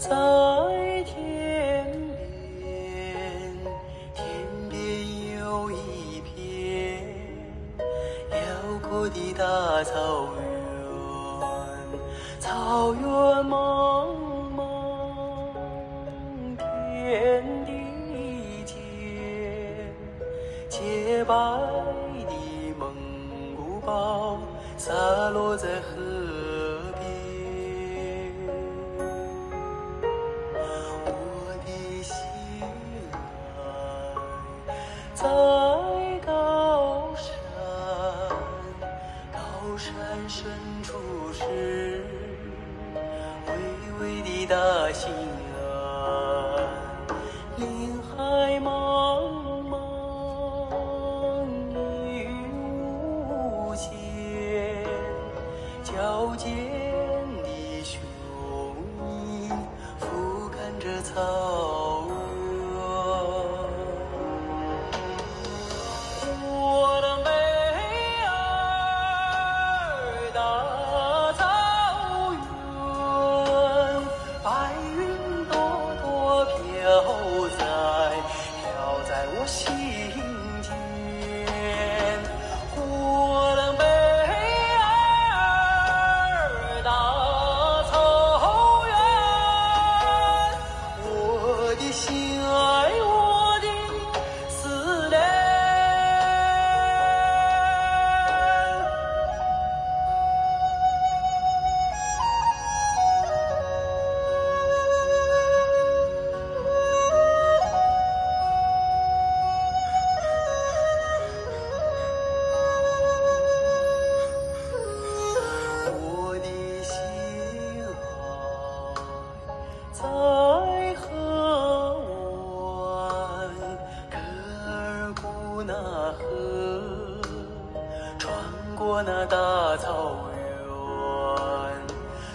在天边，天边有一片辽阔的大草原，草原茫茫，天地间，洁白的蒙古包洒落在河。处是巍巍的大兴安，林海茫茫，云无限，矫健的雄鹰俯瞰着草那河，穿过那大草原，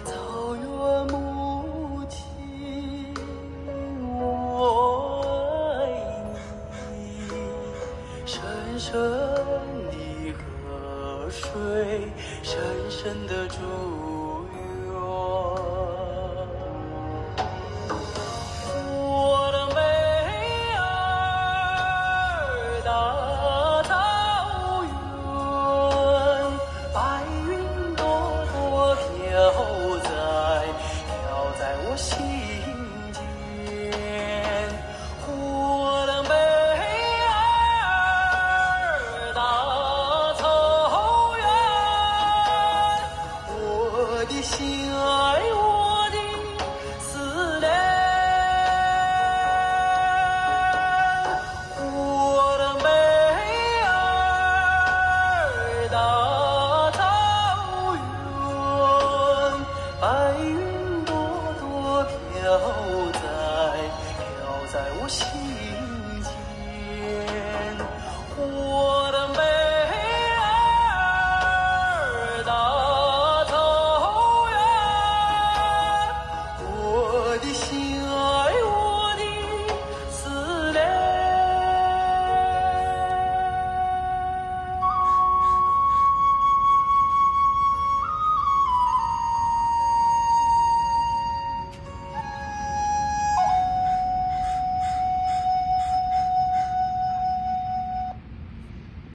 草原母亲，我爱你。深深的河水，深深的祝福 see